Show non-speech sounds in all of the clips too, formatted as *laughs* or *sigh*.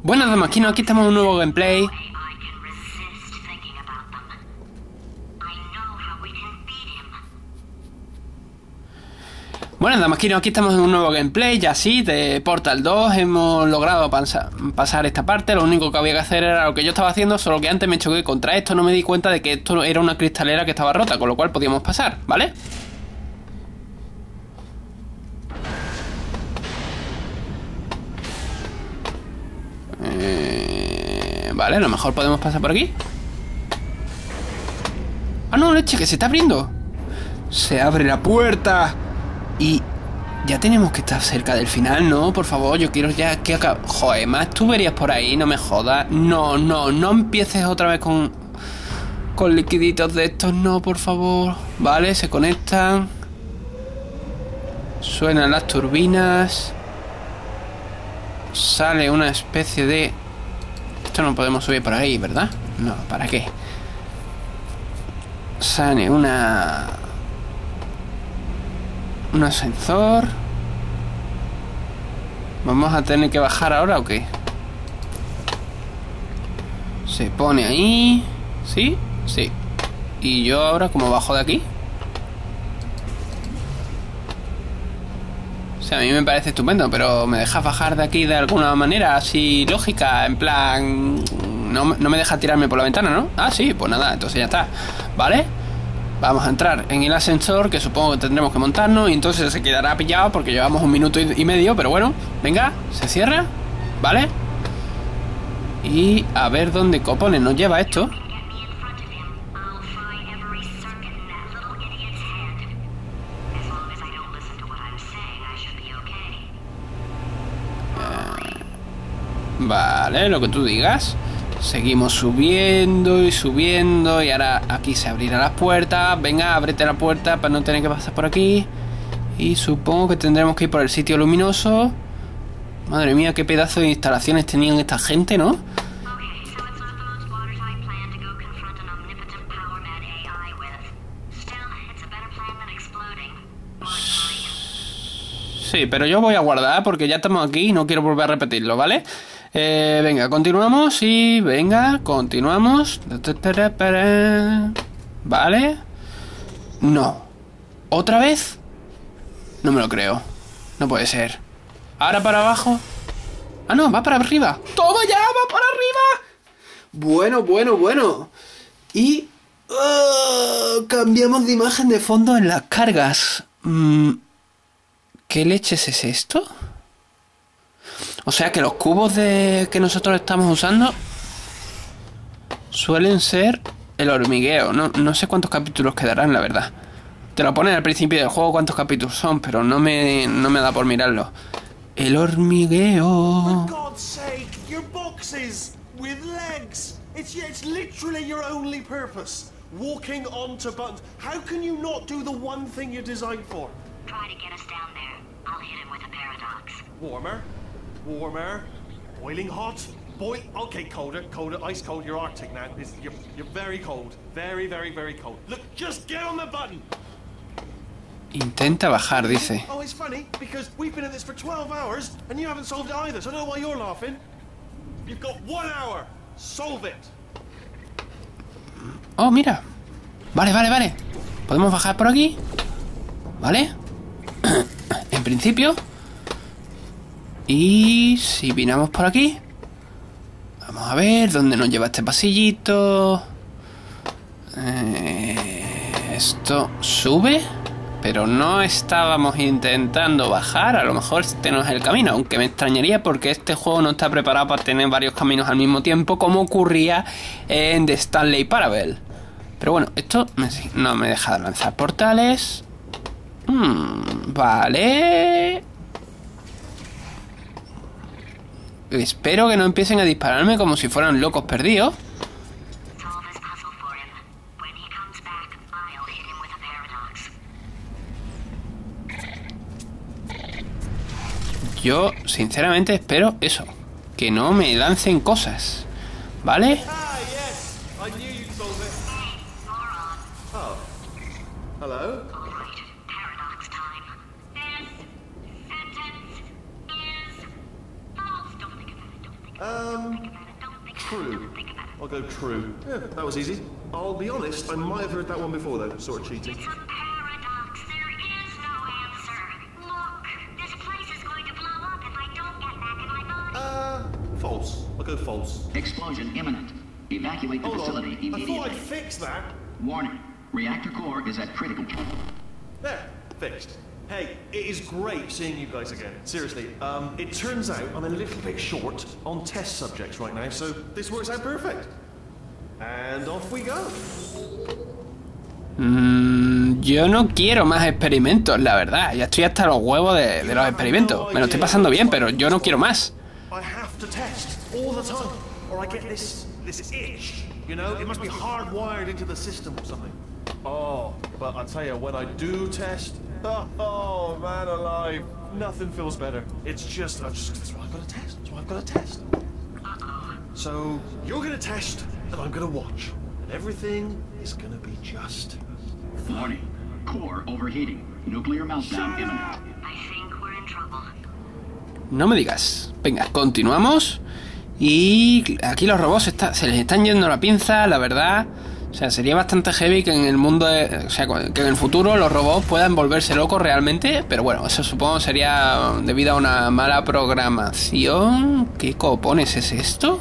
Buenas Damaquino, aquí estamos en un nuevo gameplay. Buenas Damaquino, aquí estamos en un nuevo gameplay, ya sí, de Portal 2. Hemos logrado pasar esta parte. Lo único que había que hacer era lo que yo estaba haciendo, solo que antes me choqué contra esto. No me di cuenta de que esto era una cristalera que estaba rota, con lo cual podíamos pasar, ¿vale? Vale, a lo mejor podemos pasar por aquí. Ah, no, leche, que se está abriendo. Se abre la puerta. Y ya tenemos que estar cerca del final, ¿no? Por favor, yo quiero ya que acabe. Joder, más tuberías por ahí, no me jodas. No, no, no empieces otra vez con. Con liquiditos de estos, no, por favor. Vale, se conectan. Suenan las turbinas. Sale una especie de. No podemos subir por ahí, ¿verdad? No, ¿para qué? Sale una un ascensor. ¿Vamos a tener que bajar ahora o qué? Se pone ahí. ¿Sí? Sí. ¿Y yo ahora cómo bajo de aquí? Sea, a mí me parece estupendo, pero ¿me dejas bajar de aquí de alguna manera así lógica? En plan... No, no me deja tirarme por la ventana, ¿no? Ah, sí, pues nada, entonces ya está. ¿Vale? Vamos a entrar en el ascensor, que supongo que tendremos que montarnos, y entonces se quedará pillado porque llevamos un minuto y medio, pero bueno, venga, se cierra, ¿vale? Y a ver dónde copones nos lleva esto. Vale, lo que tú digas. Seguimos subiendo y subiendo y ahora aquí se abrirán las puertas. Venga, ábrete la puerta para no tener que pasar por aquí. Y supongo que tendremos que ir por el sitio luminoso. Madre mía, qué pedazo de instalaciones tenían esta gente, ¿no? Sí, pero yo voy a guardar porque ya estamos aquí y no quiero volver a repetirlo, ¿vale? Eh, venga, continuamos y venga, continuamos. ¿Vale? No. ¿Otra vez? No me lo creo. No puede ser. Ahora para abajo. Ah, no, va para arriba. ¡Toma ya! ¡Va para arriba! Bueno, bueno, bueno. Y... ah, cambiamos de imagen de fondo en las cargas. Mm, ¿Qué leches es esto? O sea que los cubos de que nosotros estamos usando suelen ser el hormigueo. No, no sé cuántos capítulos quedarán, la verdad. Te lo ponen al principio del juego cuántos capítulos son, pero no me, no me da por mirarlo. El hormigueo. Walking onto buttons. How can you not do the one thing you're designed for? Try to get us down there. I'll hit him with a paradox. Warmer, warmer, boiling hot, boil. Okay, colder, colder, ice cold. You're Arctic now. It's, you're you're very cold, very very very cold. Look, just get on the button. Intenta bajar, dice. Oh, it's funny because we've been at this for 12 hours and you haven't solved it either. So I don't know why you're laughing. You've got one hour. Solve it. Oh, mira. Vale, vale, vale. Podemos bajar por aquí. ¿Vale? *clears throat* en principio. Y si vinamos por aquí. Vamos a ver dónde nos lleva este pasillito. Eh, esto sube. Pero no estábamos intentando bajar. A lo mejor este no es el camino. Aunque me extrañaría porque este juego no está preparado para tener varios caminos al mismo tiempo. Como ocurría en The Stanley Parable. Pero bueno, esto no me deja de lanzar portales. Hmm, vale. Espero que no empiecen a dispararme como si fueran locos perdidos. Yo, sinceramente, espero eso. Que no me lancen cosas. ¿Vale? Ah. Oh. Hello? True. I'll go true. Yeah, that was easy. I'll be honest, I might have heard that one before though, sort of cheating. It's a paradox. There is no answer. Look, this place is going to blow up if I don't get back in my body. Uh, false. I'll go false. Explosion imminent. Evacuate the Hold facility on. I thought. I'd fix that. Warning. Reactor core is at critical. There, fixed. Hey, it is great seeing you guys again. Seriously, um, it turns out I'm a little bit short on test subjects right now, so this works out perfect. And off we go. Mm, yo no quiero más experimentos, la verdad. Ya estoy hasta los huevos de, de los experimentos. Me lo estoy pasando bien, pero yo no quiero más. I have to test all the time, or I get this this itch. You know, it must be hardwired into the system or something. Oh, but I tell you, when I do test, oh, oh man alive, nothing feels better. It's just, I just that's why I've got to test. That's why I've got to test. So you're gonna test, and I'm gonna watch, and everything is gonna be just. Warning. Core overheating. Nuclear meltdown imminent. I think we're in trouble. No me digas. Venga, continuamos. Y aquí los robots está- se les están yendo la pinza, la verdad. O sea, sería bastante heavy que en el mundo, de- o sea, que en el futuro los robots puedan volverse locos realmente. Pero bueno, eso supongo sería debido a una mala programación. ¿Qué copones es esto?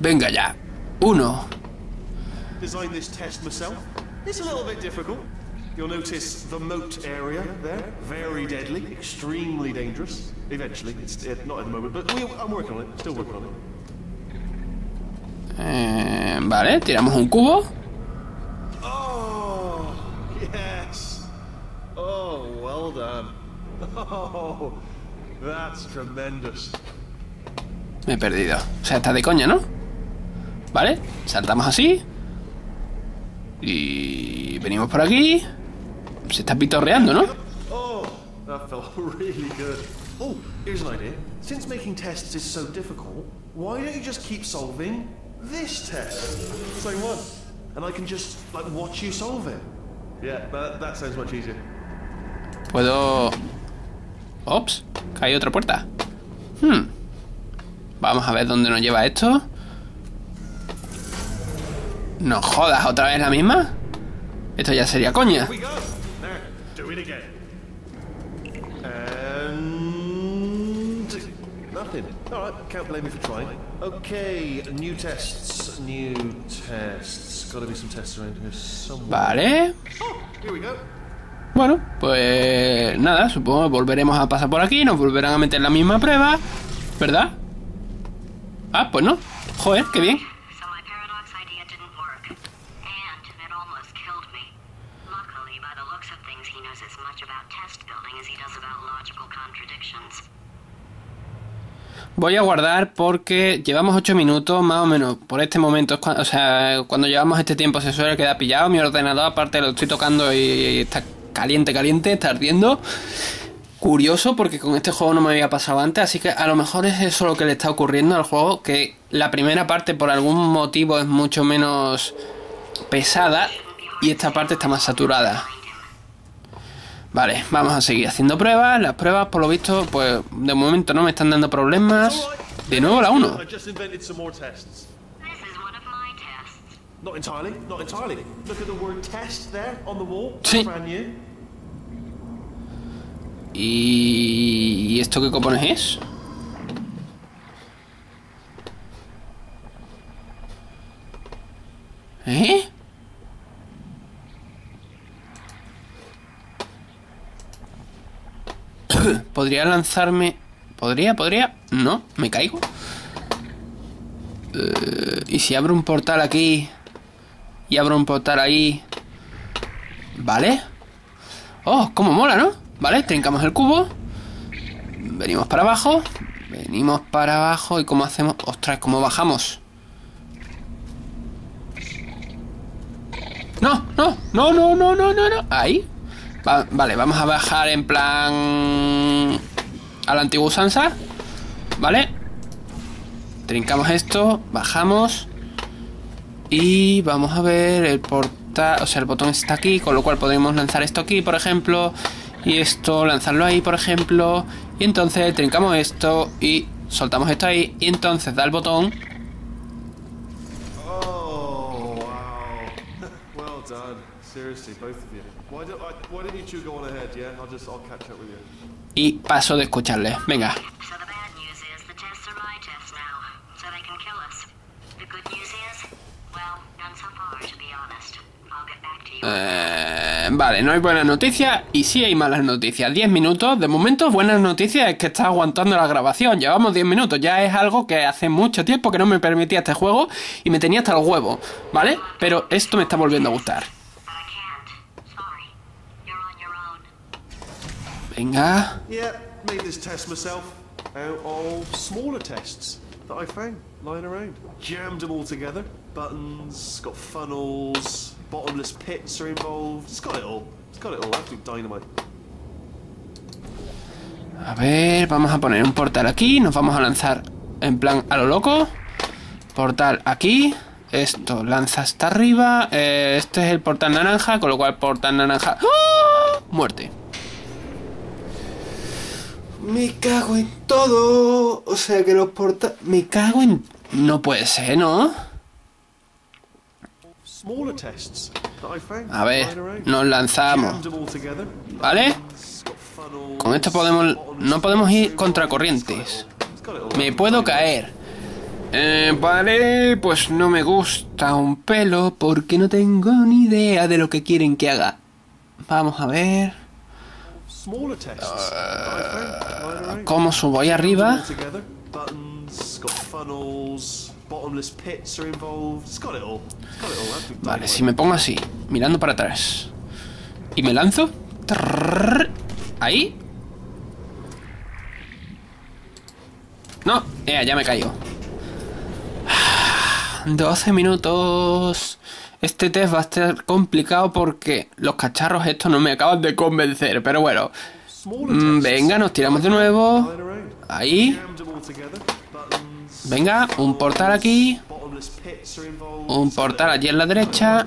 Venga ya. Uno. Designed this test myself. It's a little bit difficult. You'll notice the moat area there, very deadly, extremely dangerous. Eventually, it's uh, not at the moment, but we, I'm working on it. Still working on it. Eh, vale, tiramos un cubo. Oh, yes. Oh, well done. Oh, that's tremendous. Me he perdido. O sea, está de coña, ¿no? Vale, saltamos así. Y venimos por aquí. Se está pitorreando, ¿no? Oh, that felt really good. Oh, here's an idea. Since making tests is so difficult, why don't you just keep solving this test? Same one. And I can just, like, watch you solve it. Yeah, that, that sounds much easier. Puedo... Ops, hay otra puerta. Hmm. Vamos a ver dónde nos lleva esto. No jodas, ¿otra vez la misma? Esto ya sería coña. we go. There, do it again. And nothing. All right, can't blame me for trying. Okay, new tests. New tests. Got to be some tests around here somewhere. Vale. Oh, here we go. Bueno, pues nada, supongo que volveremos a pasar por aquí, nos volverán a meter la misma prueba, ¿verdad? Ah, pues no. Joder, qué bien. So my paradox idea didn't work. And it almost killed me. Luckily, by the looks of things, he knows as much about test building as he does about logical contradictions. Voy a guardar porque llevamos 8 minutos, más o menos, por este momento. es cua- o sea, cuando llevamos este tiempo se suele quedar pillado. Mi ordenador, aparte, lo estoy tocando y está caliente, caliente, está ardiendo. Curioso porque con este juego no me había pasado antes, así que a lo mejor es eso lo que le está ocurriendo al juego, que la primera parte por algún motivo es mucho menos pesada y esta parte está más saturada. Vale, vamos a seguir haciendo pruebas. Las pruebas, por lo visto, pues de momento no me están dando problemas. De nuevo la 1. I just invented some more tests. This is one of my tests. Not entirely, not entirely. Look at the word test there on the wall. That's Sí. brand new. ¿Y ¿y esto qué copones es? ¿Eh? *coughs* ¿Podría lanzarme? ¿Podría? ¿Podría? No, me caigo. Eh, ¿Y si abro un portal aquí? Y abro un portal ahí. ¿Vale? Oh, cómo mola, ¿no? Vale, trincamos el cubo. Venimos para abajo. Venimos para abajo. ¿Y cómo hacemos? Ostras, ¿cómo bajamos? No, no, no, no, no, no, no, no. Ahí. Va- vale, vamos a bajar en plan... A la antigua usanza. Vale. Trincamos esto. Bajamos. Y vamos a ver el portal, o sea, el botón está aquí, con lo cual podemos lanzar esto aquí, por ejemplo, y esto lanzarlo ahí, por ejemplo, y entonces trincamos esto y soltamos esto ahí y entonces da el botón. Oh, wow. *laughs* Seriously, both of you. Why, don't I, why don't you two go on ahead, yeah? I'll just, I'll catch up with you. Y paso de escucharle. Venga. So the bad news is the tests are my tests now, so they can kill us. The good news is, well, none so far, to be honest. I'll get back to you. Eh, vale, no hay buenas noticias y sí hay malas noticias. 10 minutos. De momento, buenas noticias es que está aguantando la grabación. Llevamos 10 minutos. Ya es algo que hace mucho tiempo que no me permitía este juego y me tenía hasta el huevo. ¿Vale? Pero esto me está volviendo a gustar. But I can't. Sorry. You're on your own. Venga. Yeah, made this test myself out of smaller tests that I found lying around. Jammed them all together. Buttons, got funnels, bottomless pits are involved. It's got it all. It's got it all. Absolute dynamite. A ver, vamos a poner un portal aquí. Nos vamos a lanzar en plan a lo loco. Portal aquí. Esto lanza hasta arriba. Eh, este es el portal naranja, con lo cual portal naranja. ¡Ah! Muerte. Me cago en todo. O sea que los portales. Me cago en. No puede ser, ¿no? A ver, nos lanzamos. Together. ¿Vale? Con esto podemos. No podemos ir contra corrientes. Me puedo caer. Eh, vale, pues no me gusta un pelo porque no tengo ni idea de lo que quieren que haga. Vamos a ver. Around. ¿Cómo subo ahí arriba? Vale, si me pongo así, mirando para atrás. Y me lanzo. Ahí. No, ya me caigo. *sighs* 12 minutos. Este test va a estar complicado porque los cacharros estos no me acaban de convencer. Pero bueno. Mm, Venga, nos tiramos de nuevo. Ahí. Venga, un portal aquí. Un portal all. allí en la derecha.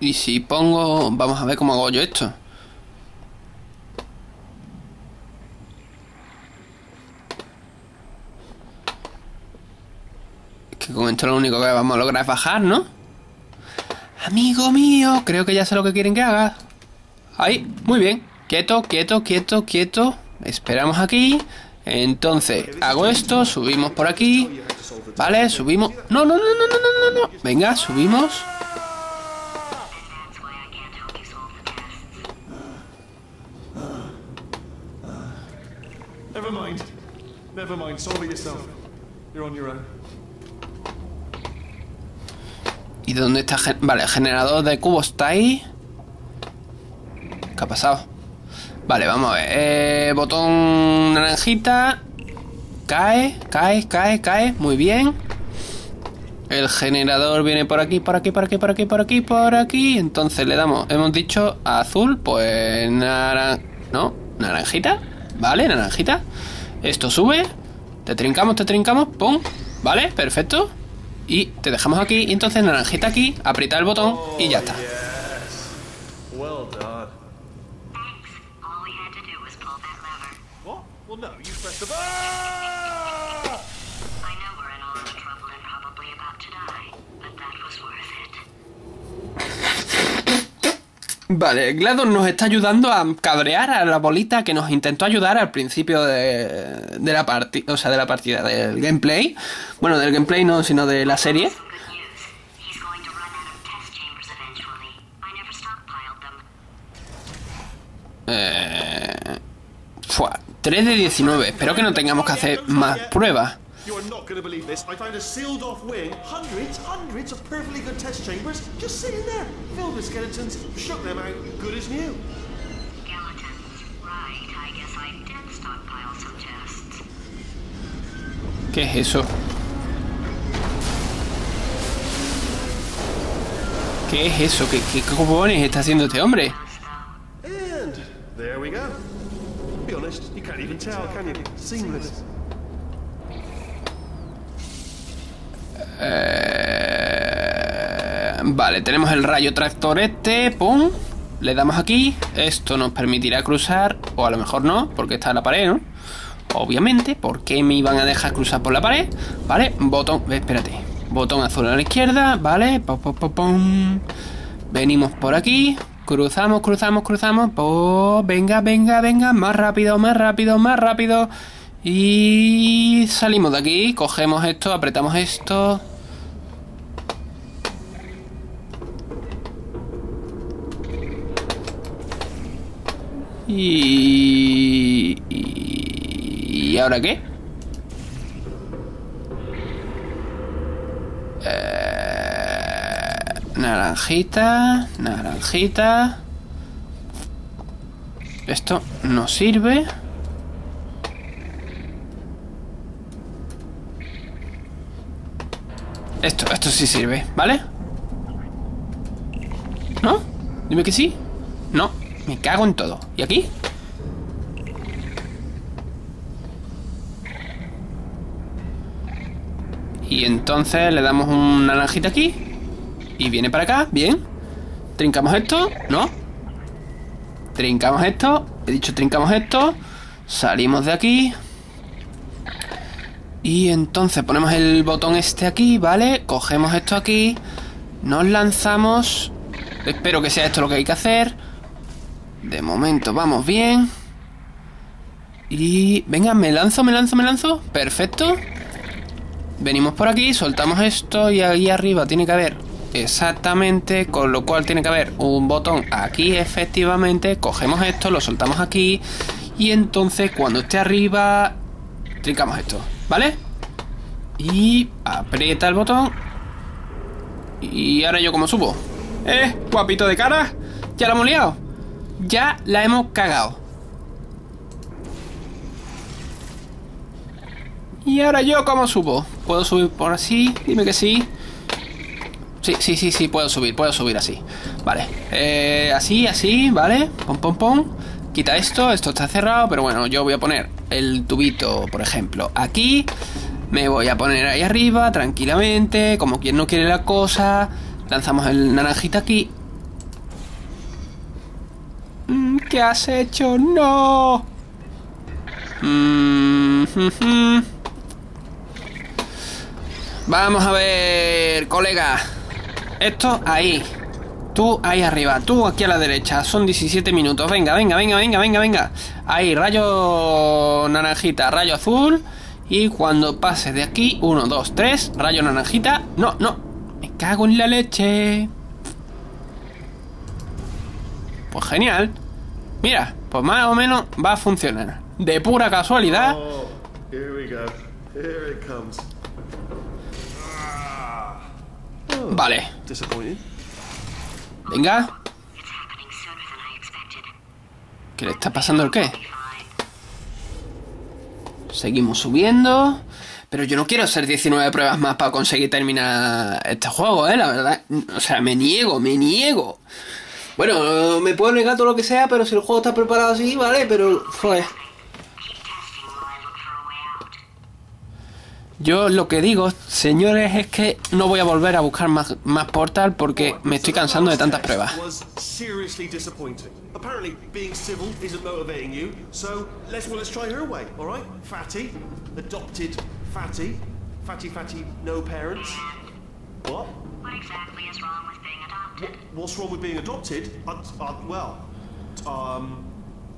Y si pongo... Vamos a ver cómo hago yo esto. Con esto lo único que vamos a lograr es bajar, ¿no? Amigo mío, creo que ya sé lo que quieren que haga. Ahí, muy bien. Quieto, quieto, quieto, quieto. Esperamos aquí. Entonces, hago esto, subimos por aquí. Vale, subimos. No, no, no, no, no, no, no, no. Venga, subimos. Never mind. Never mind. Solve yourself. You're on your own. ¿Y dónde está? Vale, generador de cubos está ahí. ¿Qué ha pasado? Vale, vamos a ver. Eh, botón naranjita. Cae, cae, cae, cae. Muy bien. El generador viene por aquí, por aquí, por aquí, por aquí, por aquí, por aquí. Entonces le damos, hemos dicho azul, pues. No, naranjita. Vale, naranjita. Esto sube. Te trincamos, te trincamos. Pum. Vale, perfecto. Y te dejamos aquí. Y entonces naranjita aquí. Aprieta el botón y ya está. Vale, GLaDOS nos está ayudando a cabrear a la bolita que nos intentó ayudar al principio de, de la partida, o sea, de la partida del gameplay. Bueno, del gameplay no, sino de la serie. Eh, fua, 3 de 19. Espero que no tengamos que hacer más pruebas. You are not going to believe this. I found a sealed off wing, hundreds, hundreds of perfectly good test chambers just sitting there, filled with skeletons. Shook them out, good as new. Skeletons. Right. I guess I did stockpile some tests. ¿Qué es eso? ¿Qué es eso? ¿Qué, qué cojones está haciendo este hombre? And there we go. Be honest, you can't even tell, can you? Seamless. Eh, vale, tenemos el rayo tractor este, pum. Le damos aquí. Esto nos permitirá cruzar, o a lo mejor no, porque está en la pared, ¿no? obviamente. ¿Por qué me iban a dejar cruzar por la pared? ¿Vale? Botón, espérate. Botón azul a la izquierda, ¿vale? Pom, pom, pom. Venimos por aquí. Cruzamos, cruzamos, cruzamos. Oh, venga, venga, venga. Más rápido, más rápido, más rápido. Y salimos de aquí. Cogemos esto, apretamos esto. Y... ¿Y ahora qué? Eh, naranjita, naranjita. Esto no sirve. Esto, esto sí sirve, ¿vale? ¿No? Dime que sí. No, me cago en todo. ¿Y aquí? Y entonces le damos un naranjita aquí. Y viene para acá, bien. Trincamos esto, ¿no? Trincamos esto. He dicho trincamos esto. Salimos de aquí. Y entonces ponemos el botón este aquí, ¿vale? Cogemos esto aquí. Nos lanzamos. Espero que sea esto lo que hay que hacer. De momento vamos bien. Y... Venga, me lanzo, me lanzo, me lanzo. Perfecto. Venimos por aquí, soltamos esto y ahí arriba tiene que haber exactamente, con lo cual tiene que haber un botón aquí efectivamente, cogemos esto, lo soltamos aquí y entonces cuando esté arriba trincamos esto, ¿vale? Y aprieta el botón y ahora yo como subo. ¿Eh? Guapito de cara, ya la hemos liado, ya la hemos cagado. ¿Y ahora yo cómo subo? ¿Puedo subir por así? Dime que sí. Sí, sí, sí, sí, puedo subir, puedo subir así. Vale. Eh, así, así, ¿vale? Pom, pom, pom. Quita esto, esto está cerrado, pero bueno, yo voy a poner el tubito, por ejemplo, aquí. Me voy a poner ahí arriba, tranquilamente, como quien no quiere la cosa. Lanzamos el naranjita aquí. Mm, ¿Qué has hecho? ¡No! Mm, mm, Vamos a ver, colega. Esto ahí. Tú ahí arriba. Tú aquí a la derecha. Son 17 minutos. Venga, venga, venga, venga, venga, venga. Ahí, rayo naranjita, rayo azul. Y cuando pase de aquí, 1, 2, 3, rayo naranjita. No, no. Me cago en la leche. Pues genial. Mira, pues más o menos va a funcionar. De pura casualidad. Oh, here we go. Here it comes. Vale. Disappointed? Venga. ¿Qué le está pasando el qué? Seguimos subiendo. Pero yo no quiero hacer 19 pruebas más para conseguir terminar este juego, ¿eh? La verdad. O sea, me niego, me niego. Bueno, me puedo negar todo lo que sea, pero si el juego está preparado así, vale, pero... Joder. Yo lo que digo, señores, es que no voy a volver a buscar más, más Portal porque me estoy cansando de tantas pruebas. Apparently, being civil isn't motivating you, so let's well let's try her way, all right? Fatty, adopted Fatty, Fatty Fatty, no parents. What? What exactly is wrong? What's wrong with being adopted? Uh, uh, well, um,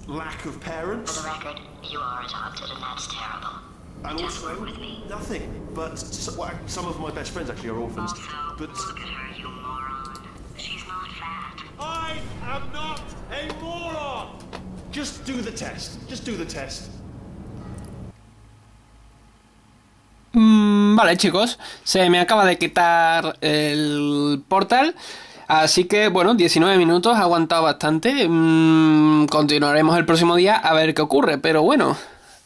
lack of parents. For parents, the record, you are adopted, and that's terrible. and Just also with me. nothing. But s well, some of my best friends actually are orphans. Also, But look at her, you moron. She's not fat. I am not a moron. Just do the test. Just do the test. Mm, vale, chicos, se me acaba de quitar el portal. Así que, bueno, 19 minutos, ha aguantado bastante. Mm, continuaremos el próximo día a ver qué ocurre. Pero bueno,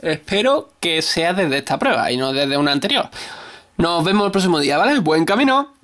espero que sea desde esta prueba y no desde una anterior. Nos vemos el próximo día, ¿vale? Buen camino.